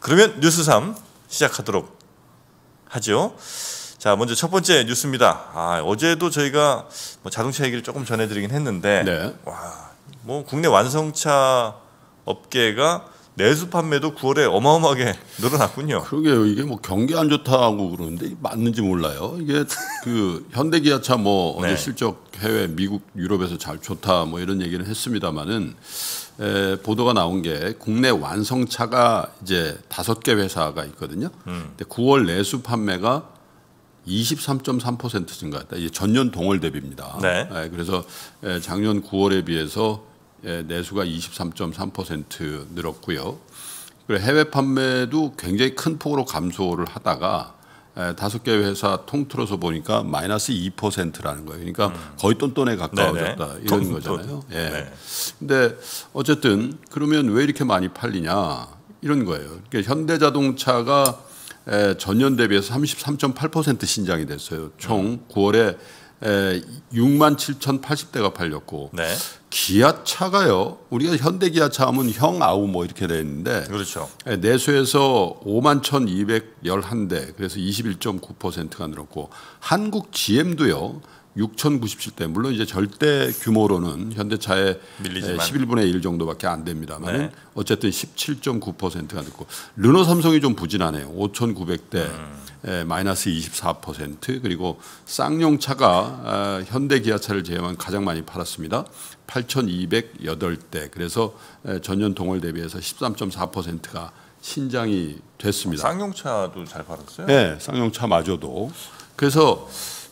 그러면 뉴스 3 시작하도록 하죠. 자, 먼저 첫 번째 뉴스입니다. 아, 어제도 저희가 뭐 자동차 얘기를 조금 전해드리긴 했는데, 네. 와, 뭐 국내 완성차 업계가 내수 판매도 9월에 어마어마하게 늘어났군요. 그러게요. 이게 뭐 경기 안 좋다고 그러는데 맞는지 몰라요. 이게 그 현대기아차 뭐 어제 네. 실적 해외 미국 유럽에서 잘 좋다 뭐 이런 얘기는 했습니다마는 에, 보도가 나온 게 국내 완성차가 이제 다섯 개 회사가 있거든요. 음. 근데 9월 내수 판매가 23.3% 증가했다. 이게 전년 동월 대비입니다. 네. 예, 그래서 예, 작년 9월에 비해서 예, 내수가 23.3% 늘었고요. 그리고 해외 판매도 굉장히 큰 폭으로 감소를 하다가 예, 다섯 개 회사 통틀어서 보니까 마이너스 2%라는 거예요. 그러니까 거의 똔똔에 가까워졌다 음. 네네. 이런 똔똔. 거잖아요. 예. 네. 근데 어쨌든 그러면 왜 이렇게 많이 팔리냐 이런 거예요. 그러니까 현대자동차가 에, 전년 대비해서 33.8% 신장이 됐어요. 총 9월에 에, 6만 7,080대가 팔렸고 네, 기아차가요. 우리가 현대 기아차 하면 형 아우 뭐 이렇게 돼 있는데 그렇죠. 예, 내수에서 5만 1,211대 그래서 21.9%가 늘었고 한국 GM도요. 6,097대 물론 이제 절대 규모로는 현대차의 밀리지만. 11분의 1 정도밖에 안 됩니다만 네. 어쨌든 17.9%가 늘고 르노 삼성이 좀 부진하네요. 5,900대 음. 에, 마이너스 24% 그리고 쌍용차가 아, 현대 기아차를 제외한 가장 많이 팔았습니다. 8,208대 그래서 에, 전년 동월 대비해서 13.4%가 신장이 됐습니다. 쌍용차도 잘 팔았어요. 네, 쌍용차마저도. 그래서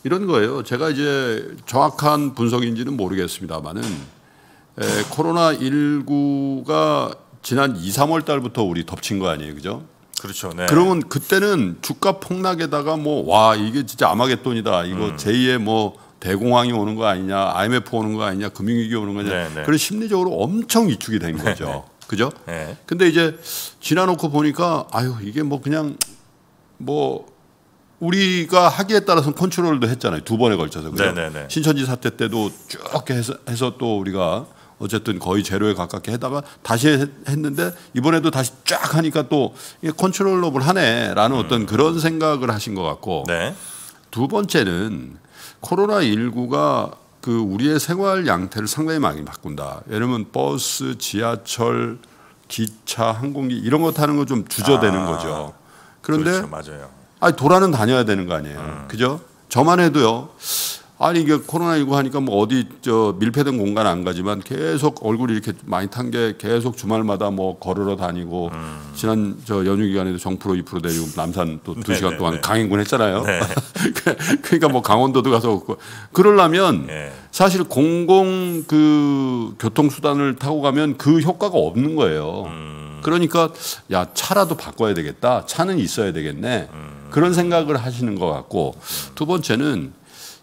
이런 거예요. 제가 이제 정확한 분석인지는 모르겠습니다만은 에, 코로나 19가 지난 2, 3월 달부터 우리 덮친 거 아니에요, 그죠? 그렇죠. 네. 그러면 그때는 주가 폭락에다가 뭐 와 이게 진짜 아마겟돈이다. 이거 음. 제2의 뭐 대공황이 오는 거 아니냐, IMF 오는 거 아니냐, 금융위기 오는 거냐. 네, 네. 그런 심리적으로 엄청 위축이 된 거죠. 그죠? 네. 근데 이제 지나놓고 보니까 아유 이게 뭐 그냥 뭐 우리가 하기에 따라서는 컨트롤도 했잖아요 두 번에 걸쳐서 그죠? 네네네. 신천지 사태 때도 쭉 해서, 해서 또 우리가 어쨌든 거의 제로에 가깝게 해다가 다시 했- 했는데 이번에도 다시 쫙 하니까 또 controllable 하네라는 어떤 그런 생각을 하신 것 같고 네. 두 번째는 코로나 19가 그 우리의 생활 양태를 상당히 많이 바꾼다. 예를 들면 버스, 지하철, 기차, 항공기 이런 거 타는 거 좀 주저되는 아, 거죠. 그런데 그렇죠. 맞아요. 아니 돌아는 다녀야 되는 거 아니에요. 음. 그죠? 저만 해도요. 아니 이게 코로나19 하니까 뭐 어디 저 밀폐된 공간 안 가지만 계속 얼굴이 이렇게 많이 탄 게 계속 주말마다 뭐 걸으러 다니고 음. 지난 저 연휴 기간에도 정프로 2% 데리고 남산 또 두 시간 네, 동안 네. 강행군 했잖아요. 네. 그러니까 뭐 강원도도 가서 그 그러려면 예. 사실 공공 그 교통 수단을 타고 가면 그 효과가 없는 거예요. 음. 그러니까 야 차라도 바꿔야 되겠다. 차는 있어야 되겠네. 음. 그런 생각을 하시는 것 같고 두 번째는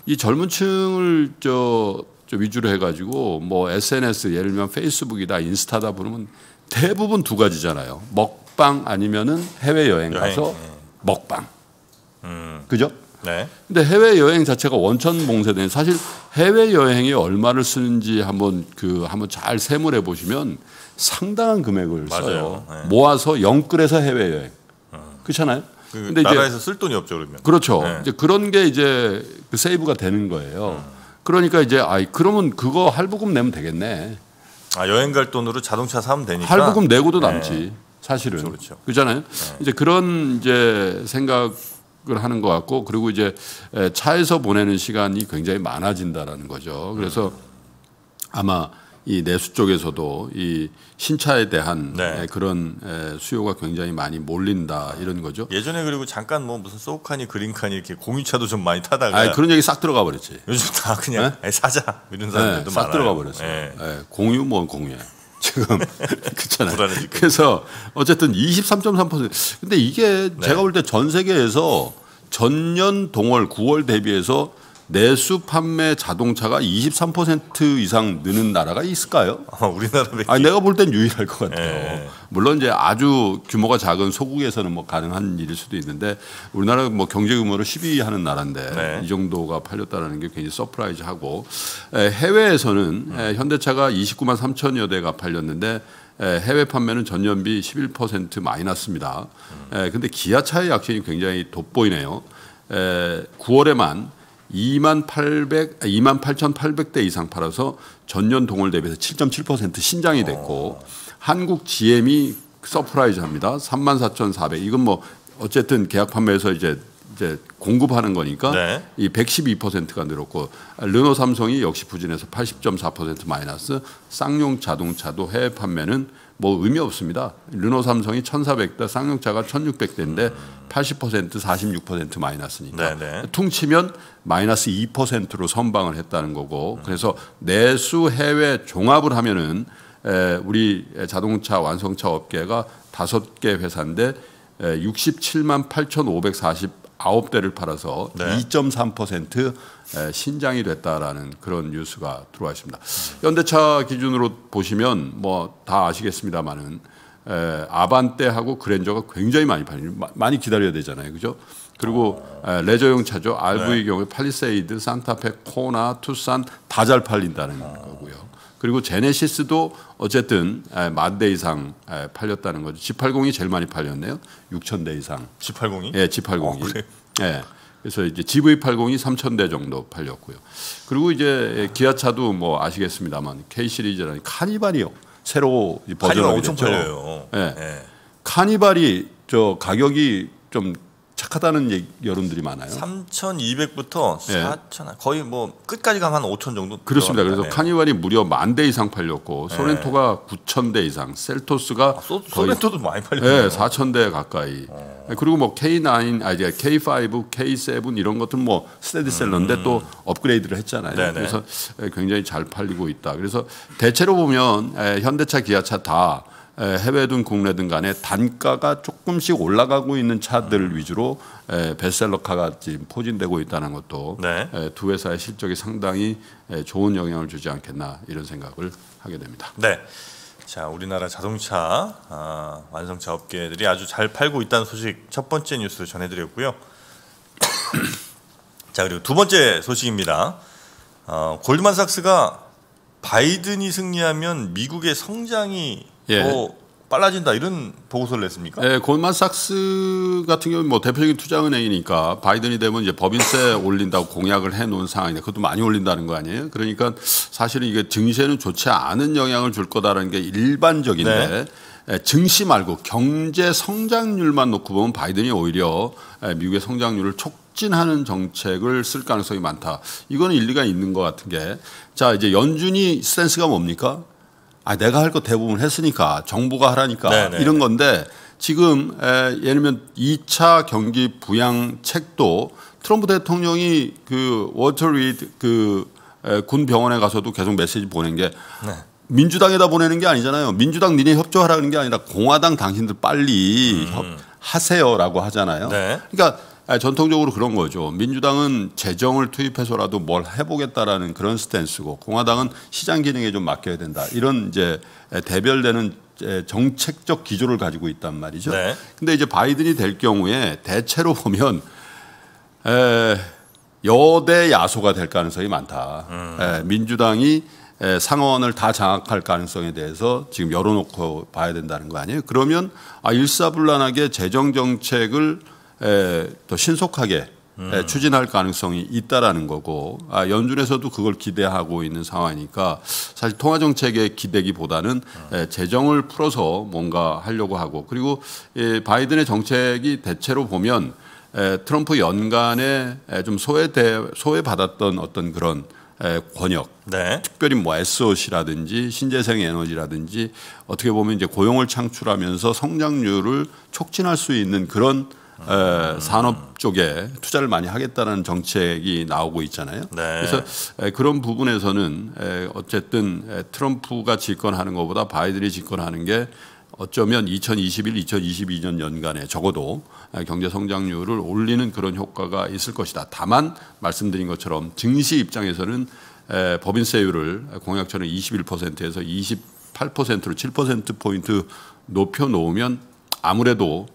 이 젊은 층을 저, 저 위주로 해가지고 뭐 SNS 예를 들면 페이스북이다 인스타다 부르면 대부분 두 가지잖아요. 먹방 아니면은 해외 여행 가서 여행, 예. 먹방. 음. 그죠? 네. 근데 해외 여행 자체가 원천 봉쇄된 사실 해외 여행에 얼마를 쓰는지 한번 그 한번 잘 세물해 보시면 상당한 금액을 맞아요. 써요. 네. 모아서 영끌해서 해외 여행. 그렇잖아요. 그 근데 나라에서 쓸 돈이 없죠 그러면. 그렇죠. 네. 이제 그런 게 이제 그 세이브가 되는 거예요. 그러니까 이제 아이 그러면 그거 할부금 내면 되겠네. 아 여행 갈 돈으로 자동차 사면 되니까. 할부금 내고도 네. 남지. 사실은 그렇죠, 그렇죠. 그렇잖아요. 이제 그런 이제 생각을 하는 것 같고 그리고 이제 에, 차에서 보내는 시간이 굉장히 많아진다라는 거죠. 그래서 아마 이 내수 쪽에서도 이 신차에 대한 네. 에, 그런 에, 수요가 굉장히 많이 몰린다 이런 거죠. 예전에 그리고 잠깐 뭐 무슨 소카니 그린카니 이렇게 공유차도 좀 많이 타다가 아 그런 얘기 싹 들어가 버렸지. 요즘 다 그냥 에이, 사자 이런 사람들도 네, 싹 많아요. 들어가 버렸어요. 예. 예, 공유 뭐 공유야. 지금 그렇잖아요. 그래서 어쨌든 23.3%. 근데 이게 네. 제가 볼 때 전 세계에서 전년 동월 9월 대비해서 내수 판매 자동차가 23% 이상 느는 나라가 있을까요? 아마 우리나라밖에 아니 내가 볼 땐 유일할 것 같아요. 예. 물론 이제 아주 규모가 작은 소국에서는 뭐 가능한 일일 수도 있는데 우리나라 뭐 경제 규모로 10위 하는 나라인데 네. 이 정도가 팔렸다는 게 굉장히 surprise하고 에, 해외에서는 에, 현대차가 29만 3천여 대가 팔렸는데 에, 해외 판매는 전년비 11% 마이너스입니다. 에, 근데 기아차의 약진이 굉장히 돋보이네요. 에, 9월에만 2만 800, 2만 8,800대 이상 팔아서 전년 동월 대비해서 7.7% 신장이 됐고 한국 GM이 surprise합니다. 34,400. 이건 뭐 어쨌든 계약 판매에서 이제 이제 공급하는 거니까 네. 이 112%가 늘었고 르노 삼성이 역시 부진해서 80.4% 마이너스 쌍용 자동차도 해외 판매는 뭐 의미 없습니다. 르노 삼성이 1,400대 쌍용차가 1,600대인데 80% 46% 마이너스니까 네, 네. 퉁치면 마이너스 2%로 선방을 했다는 거고 그래서 내수 해외 종합을 하면은 에, 우리 자동차 완성차 업계가 다섯 개 회사인데 에, 67만 8,549대를 팔아서 네. 2.3% 에, 신장이 됐다라는 그런 뉴스가 들어와 있습니다. 현대차 기준으로 보시면 뭐 다 아시겠습니다만은 에, 아반떼하고 그랜저가 굉장히 많이 팔리 마- 많이 기다려야 되잖아요, 그죠? 그리고 에, 레저용 차죠. RV 경우에 팔리세이드, 산타페, 코나, 투싼 다 잘 팔린다는 거고요. 그리고 제네시스도 어쨌든 에, 만대 이상 에, 팔렸다는 거죠. G80이 제일 많이 팔렸네요. 6천 대 이상. G80이? 예, G80이. 어, 그래요? 예. 그래서 이제 GV80이 3천 대 정도 팔렸고요. 그리고 이제 기아차도 뭐 아시겠습니다만 K 시리즈라는 카니발이요. 새로 버전이 엄청. 팔려요. 예. 예. 카니발이 저 가격이 좀 착하다는 얘기, 여론들이 많아요. 3,200부터 예. 4,000 거의 뭐 끝까지 가면 한 5천 정도 그렇습니다. 들어갑니다. 그래서 네. 카니발이 무려 만 대 이상 팔렸고 소렌토가 9천 대 이상, 셀토스가 아, 소, 소렌토도 많이 팔려요. 네, 4천 대 가까이. 그리고 뭐 K9, 아 이제 K5, K7 이런 것들 뭐 스테디셀러인데 또 업그레이드를 했잖아요. 음. 네네. 그래서 굉장히 잘 팔리고 있다. 그래서 대체로 보면 에, 현대차, 기아차 다 에, 해외든 국내든 간에 단가가 조금씩 올라가고 있는 차들 음. 위주로 에, 베스트셀러카가 지금 포진되고 있다는 것도 네. 에, 두 회사의 실적이 상당히 에, 좋은 영향을 주지 않겠나 이런 생각을 하게 됩니다. 네. 자, 우리나라 자동차 아, 완성차 업계들이 아주 잘 팔고 있다는 소식 첫 번째 뉴스로 전해드렸고요. 자, 그리고 두 번째 소식입니다. 어, 골드만삭스가 바이든이 승리하면 미국의 성장이 예. 더 빨라진다 이런 보고서를 냈습니까? 예, 골만삭스 같은 경우는 뭐 대표적인 투자은행이니까 바이든이 되면 이제 법인세 올린다고 공약을 해놓은 상황인데 그것도 많이 올린다는 거 아니에요? 그러니까 사실은 이게 증시에는 좋지 않은 영향을 줄 거다라는 게 일반적인데 예, 증시 말고 경제 성장률만 놓고 보면 바이든이 오히려 예, 미국의 성장률을 촉진하는 정책을 쓸 가능성이 많다. 이거는 일리가 있는 것 같은 게 자 이제 연준이 스탠스가 뭡니까? 아 내가 할 거 대부분 했으니까 정부가 하라니까 네네. 이런 건데 지금 에, 예를 들면 2차 경기 부양 책도 트럼프 대통령이 그 월터 리드 그 군 병원에 가서도 계속 메시지 보낸 게 네. 민주당에다 보내는 게 아니잖아요. 민주당 니네 협조하라는 게 아니라 공화당 당신들 빨리 협, 하세요라고 하잖아요. 음. 네. 그러니까 아, 전통적으로 그런 거죠. 민주당은 재정을 투입해서라도 뭘 해보겠다라는 그런 스탠스고 공화당은 시장 기능에 좀 맡겨야 된다. 이런 이제 대별되는 정책적 기조를 가지고 있단 말이죠. 네. 근데 이제 바이든이 될 경우에 대체로 보면 에, 여대 야소가 될 가능성이 많다. 에, 민주당이 에, 상원을 다 장악할 가능성에 대해서 지금 열어놓고 봐야 된다는 거 아니에요? 그러면 아, 일사불란하게 재정 정책을 에, 더 신속하게 에, 추진할 가능성이 있다라는 거고 아, 연준에서도 그걸 기대하고 있는 상황이니까 사실 통화 정책에 기대기보다는 에, 재정을 풀어서 뭔가 하려고 하고 그리고 이 바이든의 정책이 대체로 보면 에, 트럼프 연간에 에, 좀 소외돼 소외받았던 어떤 그런 에, 권역 네. 특별히 뭐 SOC라든지 신재생 에너지라든지 어떻게 보면 이제 고용을 창출하면서 성장률을 촉진할 수 있는 그런 에, 산업 쪽에 투자를 많이 하겠다는 정책이 나오고 있잖아요. 네. 그래서 에, 그런 부분에서는 에, 어쨌든 에, 트럼프가 집권하는 것보다 바이든이 집권하는 게 어쩌면 2021, 2022년 연간에 적어도 경제 성장률을 올리는 그런 효과가 있을 것이다. 다만 말씀드린 것처럼 증시 입장에서는 에, 법인세율을 공약처럼 21%에서 28%로 7% 포인트 높여 놓으면 아무래도 에,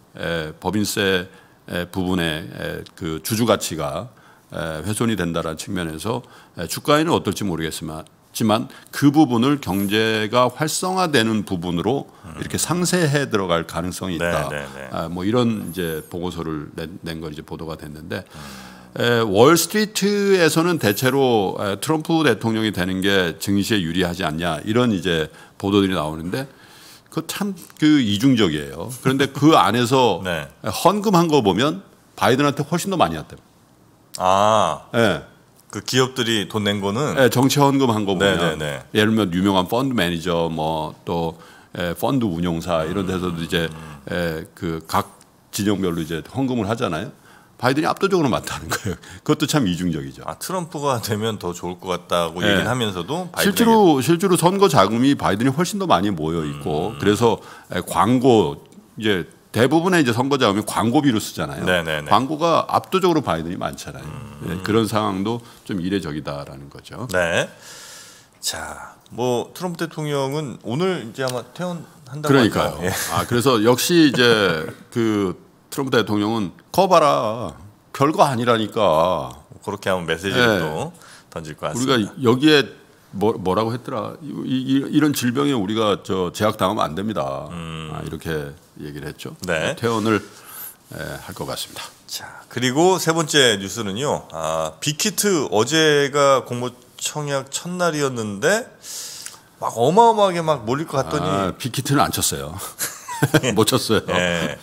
법인세 에, 부분의 에, 그 주주 가치가 에, 훼손이 된다는 측면에서 에, 주가에는 어떨지 모르겠지만 지만 그 부분을 경제가 활성화되는 부분으로 이렇게 상세해 들어갈 가능성이 있다. 네, 네, 네. 아, 뭐 이런 이제 보고서를 낸 걸 이제 보도가 됐는데 에, 월스트리트에서는 대체로 에, 트럼프 대통령이 되는 게 증시에 유리하지 않냐 이런 이제 보도들이 나오는데 그 참 그 이중적이에요. 그런데 그 안에서 네. 헌금한 거 보면 바이든한테 훨씬 더 많이 왔대요. 아, 예. 그 기업들이 돈 낸 거는 예, 정치 헌금한 거 보면 네, 네, 네. 예를 들면 유명한 펀드 매니저 뭐 또 펀드 운용사 이런 데서도 이제 그각 진영별로 이제 헌금을 하잖아요. 바이든이 압도적으로 많다는 거예요. 그것도 참 이중적이죠. 아, 트럼프가 되면 더 좋을 것 같다고 네. 얘기를 하면서도 실제로 실제로 선거 자금이 바이든이 훨씬 더 많이 모여 있고 그래서 에, 광고 이제 대부분의 이제 선거 자금이 광고비로 쓰잖아요. 네네네. 광고가 압도적으로 바이든이 많잖아요. 예, 그런 상황도 좀 이례적이다라는 거죠. 네. 자, 뭐 트럼프 대통령은 오늘 이제 아마 퇴원한다고 그러니까요. 예. 아 그래서 역시 이제 그 트럼프 대통령은 커봐라 별거 아니라니까 그렇게 하면 메시지를 네. 또 던질 것 같습니다. 우리가 여기에 뭐, 뭐라고 했더라 이, 이, 이런 질병에 우리가 저 제약 당하면 안 됩니다. 아, 이렇게 얘기를 했죠. 음. 네. 퇴원을 할 것 같습니다. 자, 그리고 세 번째 뉴스는요. 아, 빅히트 어제가 공모 청약 첫날이었는데 막 어마어마하게 막 몰릴 것 같더니 아, 빅히트는 안 쳤어요. 못 쳤어요. 예.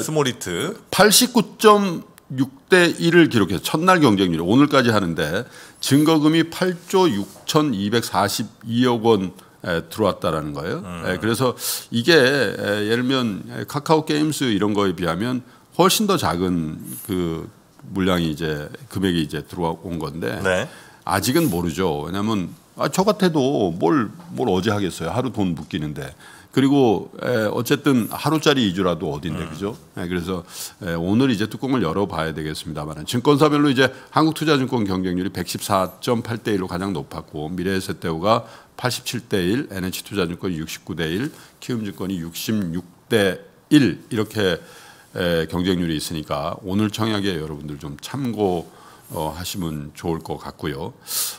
small hit 89.6대 1을 기록해서 첫날 경쟁률 오늘까지 하는데 증거금이 8조 6,242억 원 에, 들어왔다라는 거예요. 에, 그래서 이게 에, 예를 들면 카카오 게임스 이런 거에 비하면 훨씬 더 작은 그 물량이 이제 금액이 이제 들어온 건데 네. 아직은 모르죠. 왜냐하면 아, 저 같아도 뭘, 뭘 어제 하겠어요. 하루 돈 묶이는데. 그리고 에, 어쨌든 하루짜리 이주라도 어딘데 그죠? 에, 그래서 에, 오늘 이제 뚜껑을 열어봐야 되겠습니다만 증권사별로 이제 한국투자증권 경쟁률이 114.8대 1로 가장 높았고 미래에셋대우가 87대 1, NH투자증권이 69대 1, 키움증권이 66대 1 이렇게 에, 경쟁률이 있으니까 오늘 청약에 여러분들 좀 참고 어, 하시면 좋을 것 같고요.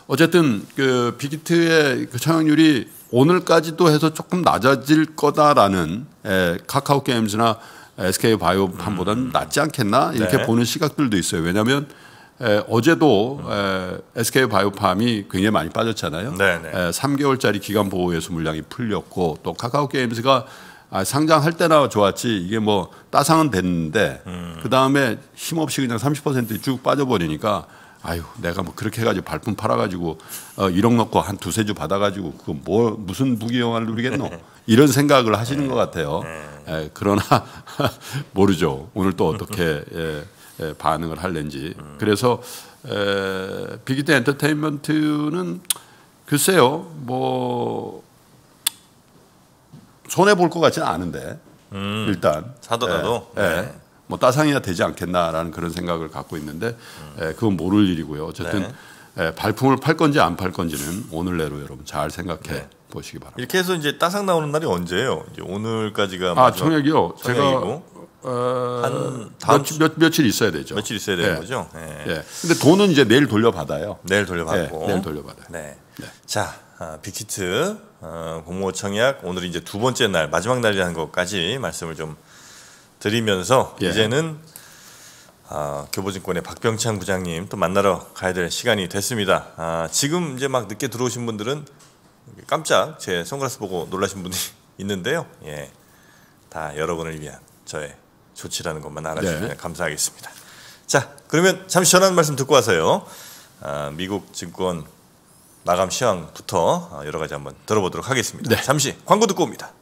어쨌든 그 빅히트의 그 청약률이 오늘까지도 해서 조금 낮아질 거다라는 에, 카카오 게임즈나 SK 바이오팜보다는 낫지 않겠나 이렇게 네. 보는 시각들도 있어요. 왜냐하면 에, 어제도 에, SK 바이오팜이 굉장히 많이 빠졌잖아요. 네, 네. 에, 3개월짜리 기간 보호 예수 물량이 풀렸고 또 카카오 게임즈가 아, 상장할 때나 좋았지. 이게 뭐 따상은 됐는데 음. 그 다음에 힘없이 그냥 30%쭉 빠져버리니까 아유 내가 뭐 그렇게 해가지고 발품 팔아가지고 어, 1억 넣고 한 두세 주 받아가지고 그거 뭐 무슨 부귀영화를 누리겠노? 이런 생각을 하시는 것 같아요. 네. 에, 그러나 모르죠. 오늘 또 어떻게 예, 예, 반응을 할는지. 그래서 에, 빅히트 엔터테인먼트는 글쎄요. 뭐 손해 볼 것 같지는 않은데 일단 음. 사더라도? 예, 예. 네. 뭐 따상이야 되지 않겠나라는 그런 생각을 갖고 있는데 예, 그건 모를 일이고요. 어쨌든 네. 예, 발품을 팔 건지 안 팔 건지는 오늘 내로 여러분 잘 생각해 네. 보시기 바랍니다. 이렇게 해서 이제 따상 나오는 날이 언제예요? 이제 오늘까지가 아 청약이요. 청약이고 제가 어, 한 다음 며칠, 몇, 며칠 있어야 되죠. 며칠 있어야 되는 예. 거죠? 예. 예. 근데 돈은 이제 내일 돌려받아요. 내일 돌려받고 예, 내일 돌려받아요. 네. 네. 자, 아, 빅히트 어, 공모 청약 오늘 이제 두 번째 날 마지막 날이라는 것까지 말씀을 좀 드리면서 예. 이제는 아, 교보증권의 박병창 부장님 또 만나러 가야 될 시간이 됐습니다. 아, 지금 이제 막 늦게 들어오신 분들은 깜짝 제 선글라스 보고 놀라신 분이 있는데요. 예, 다 여러분을 위한 저의 조치라는 것만 알아주시면 네. 감사하겠습니다. 자, 그러면 잠시 전하는 말씀 듣고 와서요. 아, 미국 증권 마감 시황부터 어, 여러 가지 한번 들어보도록 하겠습니다. 네. 잠시 광고 듣고 옵니다.